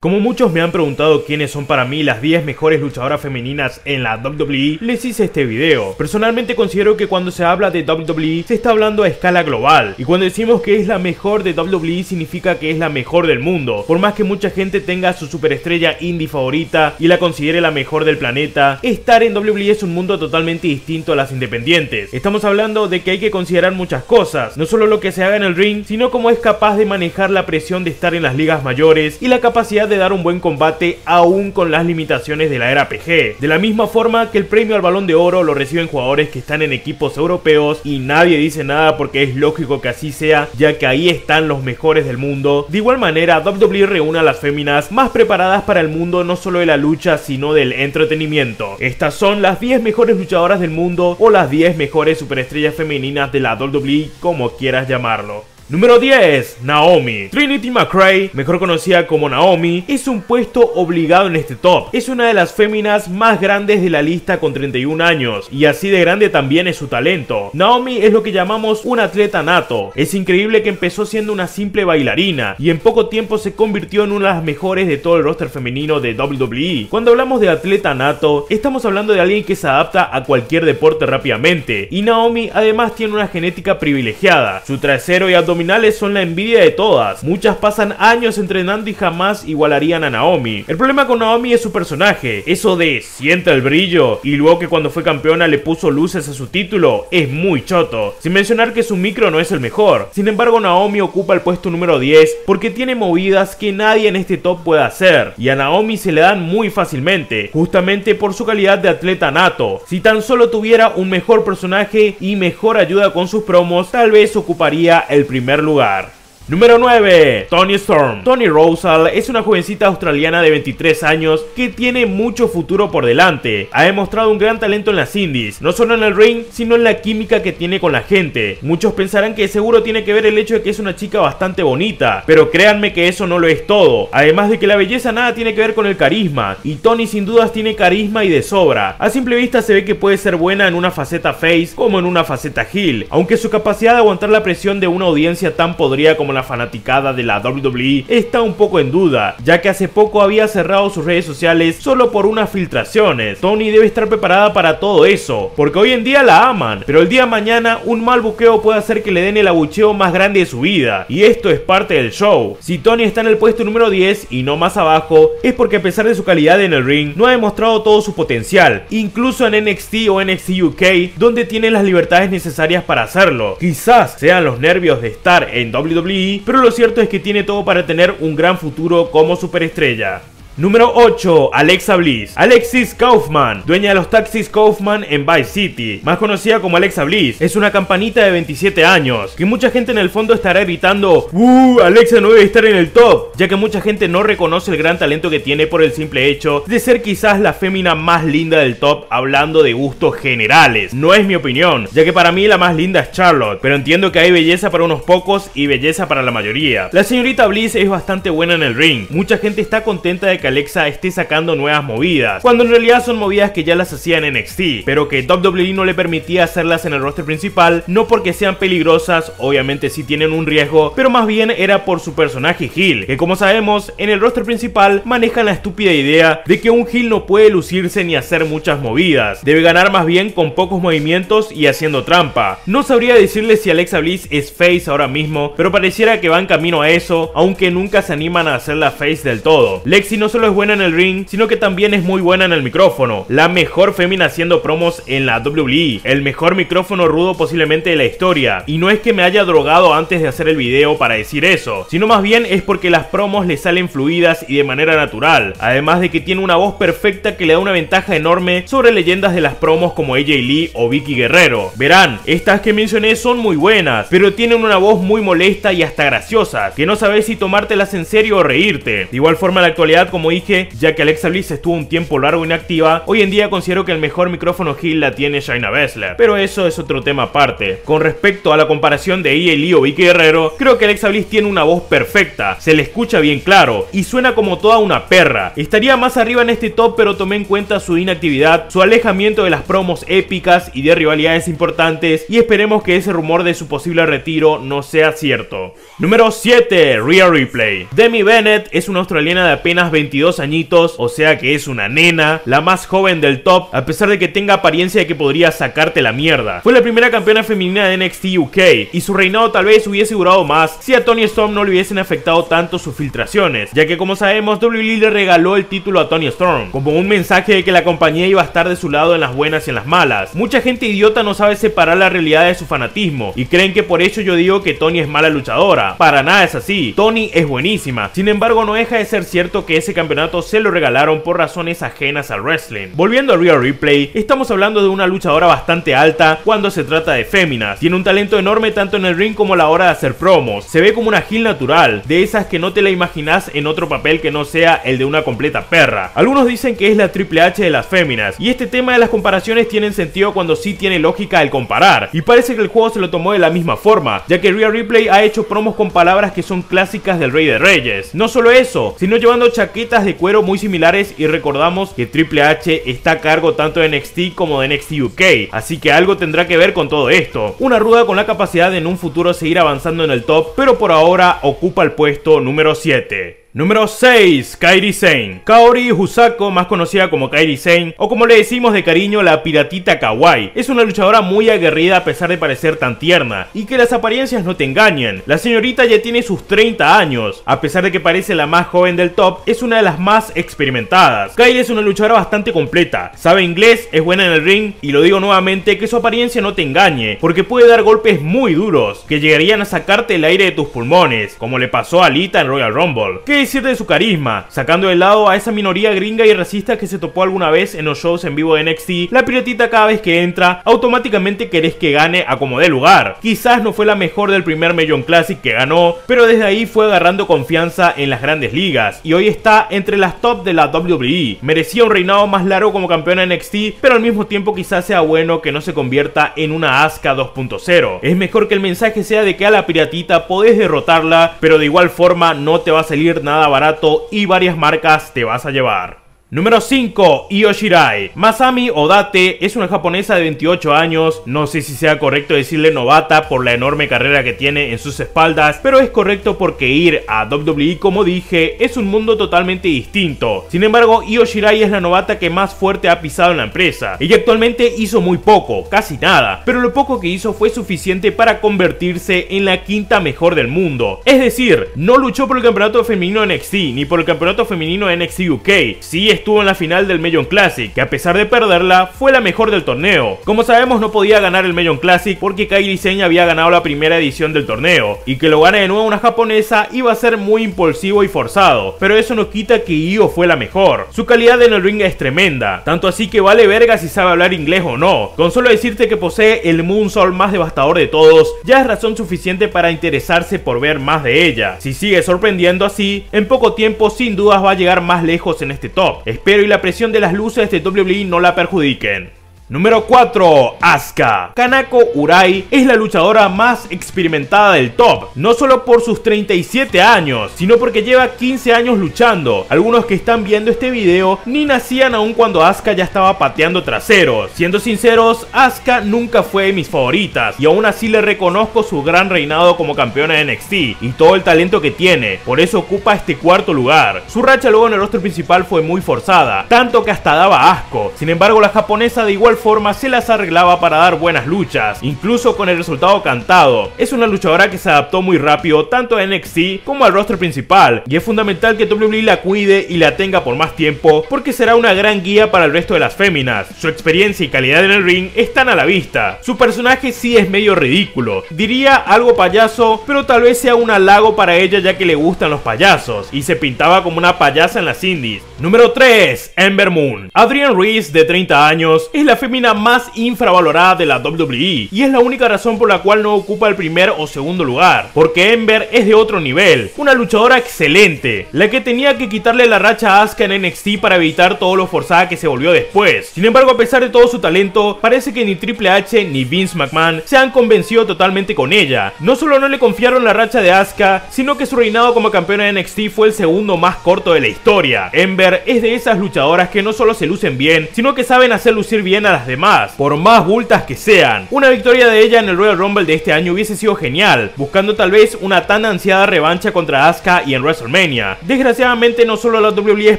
Como muchos me han preguntado quiénes son para mí las 10 mejores luchadoras femeninas en la WWE, les hice este video. Personalmente considero que cuando se habla de WWE se está hablando a escala global, y cuando decimos que es la mejor de WWE significa que es la mejor del mundo. Por más que mucha gente tenga su superestrella indie favorita y la considere la mejor del planeta, estar en WWE es un mundo totalmente distinto a las independientes. Estamos hablando de que hay que considerar muchas cosas, no solo lo que se haga en el ring, sino cómo es capaz de manejar la presión de estar en las ligas mayores y la capacidad de dar un buen combate aún con las limitaciones de la era PG. De la misma forma que el premio al balón de oro lo reciben jugadores que están en equipos europeos y nadie dice nada porque es lógico que así sea ya que ahí están los mejores del mundo. De igual manera WWE reúne a las féminas más preparadas para el mundo no solo de la lucha sino del entretenimiento. Estas son las 10 mejores luchadoras del mundo o las 10 mejores superestrellas femeninas de la WWE como quieras llamarlo. Número 10. Naomi. Trinity McRae, mejor conocida como Naomi, es un puesto obligado en este top. Es una de las féminas más grandes de la lista con 31 años, y así de grande también es su talento. Naomi es lo que llamamos un atleta nato. Es increíble que empezó siendo una simple bailarina, y en poco tiempo se convirtió en una de las mejores de todo el roster femenino de WWE. Cuando hablamos de atleta nato, estamos hablando de alguien que se adapta a cualquier deporte rápidamente, y Naomi además tiene una genética privilegiada. Su trasero y abdomen son la envidia de todas. Muchas pasan años entrenando y jamás igualarían a Naomi. El problema con Naomi es su personaje. Eso de sienta el brillo y luego que cuando fue campeona le puso luces a su título es muy choto. Sin mencionar que su micro no es el mejor. Sin embargo, Naomi ocupa el puesto número 10 porque tiene movidas que nadie en este top puede hacer. Y a Naomi se le dan muy fácilmente, justamente por su calidad de atleta nato. Si tan solo tuviera un mejor personaje y mejor ayuda con sus promos, tal vez ocuparía el primer lugar. Número 9. Tony Storm. Tony Rosal es una jovencita australiana de 23 años que tiene mucho futuro por delante. Ha demostrado un gran talento en las indies, no solo en el ring, sino en la química que tiene con la gente. Muchos pensarán que seguro tiene que ver el hecho de que es una chica bastante bonita, pero créanme que eso no lo es todo. Además de que la belleza nada tiene que ver con el carisma, y Tony sin dudas tiene carisma y de sobra. A simple vista se ve que puede ser buena en una faceta face como en una faceta heel, aunque su capacidad de aguantar la presión de una audiencia tan podrida como la fanaticada de la WWE está un poco en duda, ya que hace poco había cerrado sus redes sociales solo por unas filtraciones. Tony debe estar preparada para todo eso, porque hoy en día la aman, pero el día de mañana un mal buqueo puede hacer que le den el abucheo más grande de su vida, y esto es parte del show. Si Tony está en el puesto número 10 y no más abajo, es porque a pesar de su calidad en el ring, no ha demostrado todo su potencial, incluso en NXT o NXT UK, donde tiene las libertades necesarias para hacerlo. Quizás sean los nervios de estar en WWE pero lo cierto es que tiene todo para tener un gran futuro como superestrella. Número 8. Alexa Bliss. Alexis Kaufman, dueña de los taxis Kaufman en Vice City, más conocida como Alexa Bliss. Es una campanita de 27 años, que mucha gente en el fondo estará gritando, ¡Uh! Alexa no debe estar en el top, ya que mucha gente no reconoce el gran talento que tiene por el simple hecho de ser quizás la fémina más linda del top hablando de gustos generales. No es mi opinión, ya que para mí la más linda es Charlotte, pero entiendo que hay belleza para unos pocos y belleza para la mayoría. La señorita Bliss es bastante buena en el ring, mucha gente está contenta de que Alexa esté sacando nuevas movidas, cuando en realidad son movidas que ya las hacía en NXT, pero que WWE no le permitía hacerlas en el roster principal, no porque sean peligrosas, obviamente sí tienen un riesgo, pero más bien era por su personaje Hill, que como sabemos, en el roster principal manejan la estúpida idea de que un Hill no puede lucirse ni hacer muchas movidas, debe ganar más bien con pocos movimientos y haciendo trampa. No sabría decirle si Alexa Bliss es face ahora mismo, pero pareciera que van camino a eso, aunque nunca se animan a hacer la face del todo. Lexi no solo es buena en el ring, sino que también es muy buena en el micrófono. La mejor fémina haciendo promos en la WWE. El mejor micrófono rudo posiblemente de la historia. Y no es que me haya drogado antes de hacer el video para decir eso, sino más bien es porque las promos le salen fluidas y de manera natural. Además de que tiene una voz perfecta que le da una ventaja enorme sobre leyendas de las promos como AJ Lee o Vicky Guerrero. Verán, estas que mencioné son muy buenas, pero tienen una voz muy molesta y hasta graciosa, que no sabes si tomártelas en serio o reírte. De igual forma en la actualidad como dije, ya que Alexa Bliss estuvo un tiempo largo inactiva, hoy en día considero que el mejor micrófono Hill la tiene Shaina Baszler, pero eso es otro tema aparte. Con respecto a la comparación de EA Lee o Vicky Guerrero, creo que Alexa Bliss tiene una voz perfecta, se le escucha bien claro y suena como toda una perra. Estaría más arriba en este top, pero tomé en cuenta su inactividad, su alejamiento de las promos épicas y de rivalidades importantes y esperemos que ese rumor de su posible retiro no sea cierto. Número 7. Real Replay. Demi Bennett es una australiana de apenas 22 añitos, o sea que es una nena, la más joven del top, a pesar de que tenga apariencia de que podría sacarte la mierda. Fue la primera campeona femenina de NXT UK y su reinado tal vez hubiese durado más si a Tony Storm no le hubiesen afectado tanto sus filtraciones, ya que como sabemos WWE le regaló el título a Tony Storm, como un mensaje de que la compañía iba a estar de su lado en las buenas y en las malas. Mucha gente idiota no sabe separar la realidad de su fanatismo y creen que por eso yo digo que Tony es mala luchadora. Para nada es así, Tony es buenísima. Sin embargo, no deja de ser cierto que ese campeonato se lo regalaron por razones ajenas al wrestling. Volviendo a Real Replay, estamos hablando de una luchadora bastante alta cuando se trata de féminas. Tiene un talento enorme tanto en el ring como a la hora de hacer promos. Se ve como una gil natural, de esas que no te la imaginas en otro papel que no sea el de una completa perra. Algunos dicen que es la Triple H de las féminas, y este tema de las comparaciones tienen sentido cuando sí tiene lógica el comparar, y parece que el juego se lo tomó de la misma forma, ya que Real Replay ha hecho promos con palabras que son clásicas del Rey de Reyes. No solo eso, sino llevando chaquetas de cuero muy similares y recordamos que Triple H está a cargo tanto de NXT como de NXT UK, así que algo tendrá que ver con todo esto. Una ruda con la capacidad de en un futuro seguir avanzando en el top, pero por ahora ocupa el puesto número 7. Número 6, Kairi Sane. Kaori Husako, más conocida como Kairi Sane, o como le decimos de cariño, la piratita kawaii. Es una luchadora muy aguerrida a pesar de parecer tan tierna, y que las apariencias no te engañen. La señorita ya tiene sus 30 años, a pesar de que parece la más joven del top, es una de las más experimentadas. Kairi es una luchadora bastante completa, sabe inglés, es buena en el ring, y lo digo nuevamente, que su apariencia no te engañe, porque puede dar golpes muy duros, que llegarían a sacarte el aire de tus pulmones, como le pasó a Alita en Royal Rumble. ¿Qué de su carisma, sacando de lado a esa minoría gringa y racista que se topó alguna vez en los shows en vivo de NXT, la piratita cada vez que entra, automáticamente querés que gane a como de lugar. Quizás no fue la mejor del primer Million Classic que ganó, pero desde ahí fue agarrando confianza en las grandes ligas, y hoy está entre las top de la WWE. Merecía un reinado más largo como campeona NXT, pero al mismo tiempo quizás sea bueno que no se convierta en una Asuka 2.0. Es mejor que el mensaje sea de que a la piratita podés derrotarla, pero de igual forma no te va a salir nada barato y varias marcas te vas a llevar. Número 5. Io Shirai. Masami Odate es una japonesa de 28 años, no sé si sea correcto decirle novata por la enorme carrera que tiene en sus espaldas, pero es correcto porque ir a WWE, como dije, es un mundo totalmente distinto. Sin embargo, Io Shirai es la novata que más fuerte ha pisado en la empresa. Ella actualmente hizo muy poco, casi nada, pero lo poco que hizo fue suficiente para convertirse en la quinta mejor del mundo. Es decir, no luchó por el campeonato femenino NXT, ni por el campeonato femenino NXT UK. Sí estuvo en la final del Million Classic, que a pesar de perderla, fue la mejor del torneo. Como sabemos, no podía ganar el Million Classic porque Kairi Sane había ganado la primera edición del torneo, y que lo gane de nuevo una japonesa iba a ser muy impulsivo y forzado, pero eso no quita que Io fue la mejor. Su calidad en el ring es tremenda, tanto así que vale verga si sabe hablar inglés o no. Con solo decirte que posee el Moonsault más devastador de todos, ya es razón suficiente para interesarse por ver más de ella. Si sigue sorprendiendo así, en poco tiempo sin dudas va a llegar más lejos en este top. Espero y la presión de las luces de WWE no la perjudiquen. Número 4. Asuka. Kanako Urai es la luchadora más experimentada del top, no solo por sus 37 años, sino porque lleva 15 años luchando. Algunos que están viendo este video ni nacían aún cuando Asuka ya estaba pateando traseros. Siendo sinceros, Asuka nunca fue de mis favoritas y aún así le reconozco su gran reinado como campeona de NXT y todo el talento que tiene, por eso ocupa este cuarto lugar. Su racha luego en el roster principal fue muy forzada, tanto que hasta daba asco. Sin embargo, la japonesa de igual forma se las arreglaba para dar buenas luchas, incluso con el resultado cantado. Es una luchadora que se adaptó muy rápido tanto a NXT como al roster principal, y es fundamental que WWE la cuide y la tenga por más tiempo, porque será una gran guía para el resto de las féminas. Su experiencia y calidad en el ring están a la vista. Su personaje sí es medio ridículo, diría algo payaso, pero tal vez sea un halago para ella ya que le gustan los payasos, y se pintaba como una payasa en las indies. Número 3. Ember Moon. Adrian Reese, de 30 años, es la más infravalorada de la WWE, y es la única razón por la cual no ocupa el primer o segundo lugar, porque Ember es de otro nivel, una luchadora excelente, la que tenía que quitarle la racha a Asuka en NXT para evitar todo lo forzada que se volvió después. Sin embargo, a pesar de todo su talento, parece que ni Triple H ni Vince McMahon se han convencido totalmente con ella. No solo no le confiaron la racha de Asuka, sino que su reinado como campeona de NXT fue el segundo más corto de la historia. Ember es de esas luchadoras que no solo se lucen bien, sino que saben hacer lucir bien a las demás, por más bultas que sean. Una victoria de ella en el Royal Rumble de este año hubiese sido genial, buscando tal vez una tan ansiada revancha contra Asuka y en WrestleMania. Desgraciadamente no solo la WWE es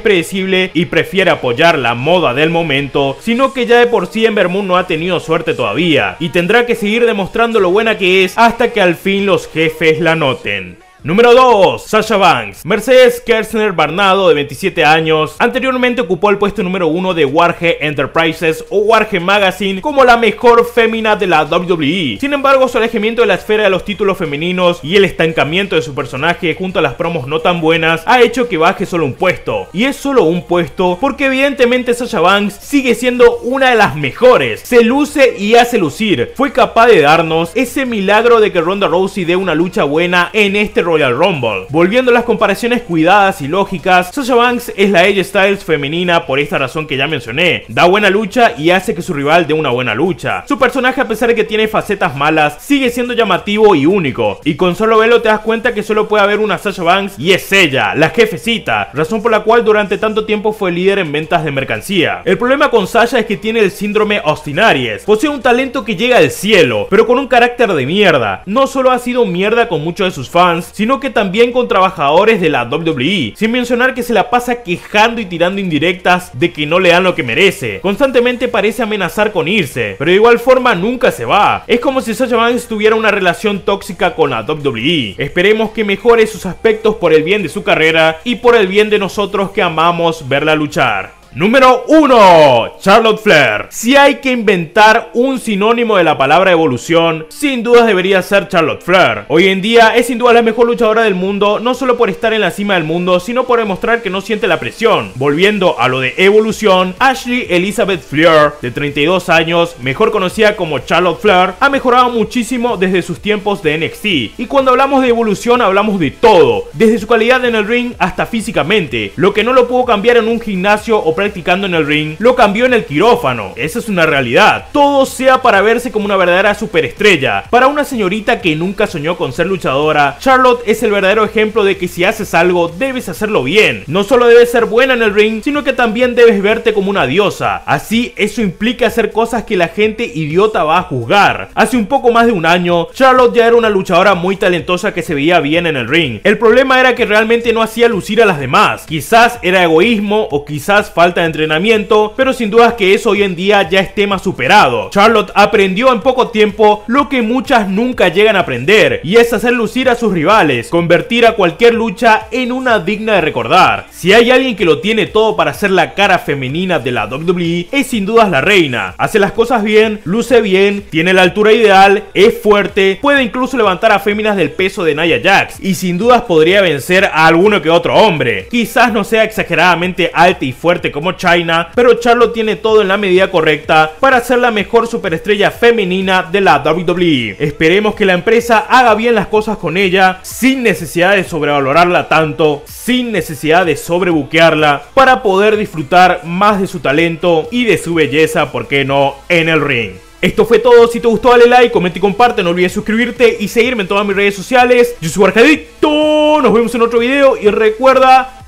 predecible y prefiere apoyar la moda del momento, sino que ya de por sí Ember Moon no ha tenido suerte todavía, y tendrá que seguir demostrando lo buena que es hasta que al fin los jefes la noten. Número 2. Sasha Banks. Mercedes Kersner Barnado, de 27 años, anteriormente ocupó el puesto número 1 de Warge Enterprises o Warge Magazine como la mejor fémina de la WWE. Sin embargo, su alejamiento de la esfera de los títulos femeninos y el estancamiento de su personaje junto a las promos no tan buenas ha hecho que baje solo un puesto. Y es solo un puesto porque evidentemente Sasha Banks sigue siendo una de las mejores. Se luce y hace lucir. Fue capaz de darnos ese milagro de que Ronda Rousey dé una lucha buena en este Royal Rumble. Volviendo a las comparaciones cuidadas y lógicas, Sasha Banks es la AJ Styles femenina por esta razón que ya mencioné. Da buena lucha y hace que su rival dé una buena lucha. Su personaje a pesar de que tiene facetas malas, sigue siendo llamativo y único. Y con solo verlo te das cuenta que solo puede haber una Sasha Banks y es ella, la jefecita, razón por la cual durante tanto tiempo fue líder en ventas de mercancía. El problema con Sasha es que tiene el síndrome Austin Aries. Posee un talento que llega al cielo, pero con un carácter de mierda. No solo ha sido mierda con muchos de sus fans, sino que también con trabajadores de la WWE, sin mencionar que se la pasa quejando y tirando indirectas de que no le dan lo que merece. Constantemente parece amenazar con irse, pero de igual forma nunca se va. Es como si Sasha Banks tuviera una relación tóxica con la WWE. Esperemos que mejore sus aspectos por el bien de su carrera y por el bien de nosotros que amamos verla luchar. Número 1. Charlotte Flair. Si hay que inventar un sinónimo de la palabra evolución, sin dudas debería ser Charlotte Flair. Hoy en día es sin duda la mejor luchadora del mundo, no solo por estar en la cima del mundo, sino por demostrar que no siente la presión. Volviendo a lo de evolución, Ashley Elizabeth Flair, de 32 años, mejor conocida como Charlotte Flair, ha mejorado muchísimo desde sus tiempos de NXT. Y cuando hablamos de evolución hablamos de todo, desde su calidad en el ring hasta físicamente, lo que no lo pudo cambiar en un gimnasio o practicando en el ring, lo cambió en el quirófano. Esa es una realidad. Todo sea para verse como una verdadera superestrella. Para una señorita que nunca soñó con ser luchadora, Charlotte es el verdadero ejemplo de que si haces algo, debes hacerlo bien. No solo debes ser buena en el ring, sino que también debes verte como una diosa. Así, eso implica hacer cosas que la gente idiota va a juzgar. Hace un poco más de un año, Charlotte ya era una luchadora muy talentosa que se veía bien en el ring. El problema era que realmente no hacía lucir a las demás. Quizás era egoísmo o quizás falta de entrenamiento, pero sin dudas que eso hoy en día ya es tema superado. Charlotte aprendió en poco tiempo lo que muchas nunca llegan a aprender, y es hacer lucir a sus rivales, convertir a cualquier lucha en una digna de recordar. Si hay alguien que lo tiene todo para ser la cara femenina de la WWE, es sin dudas la reina. Hace las cosas bien, luce bien, tiene la altura ideal, es fuerte, puede incluso levantar a féminas del peso de Nia Jax, y sin dudas podría vencer a alguno que otro hombre. Quizás no sea exageradamente alta y fuerte como China, pero Charlotte tiene todo en la medida correcta para ser la mejor superestrella femenina de la WWE. Esperemos que la empresa haga bien las cosas con ella, sin necesidad de sobrevalorarla tanto, sin necesidad de sobrebuquearla, para poder disfrutar más de su talento y de su belleza, ¿por qué no?, en el ring. Esto fue todo, si te gustó dale like, comenta y comparte, no olvides suscribirte y seguirme en todas mis redes sociales. Yo soy Arcadito, nos vemos en otro video y recuerda...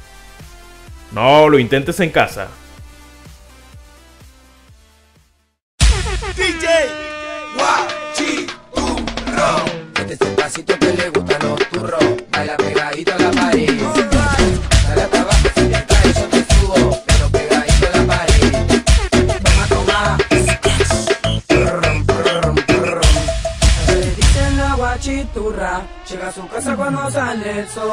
No lo intentes en casa. DJ Guachiturro. Este es el pasito que le gustan los turros. Baila pegadito a la pared. Dale hasta abajo si te caes, yo te subo. Pero pegadito a la pared. Toma, toma. Se le dicen la guachiturra. Llega a su casa cuando sale el sol.